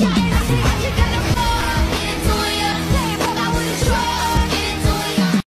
yeah.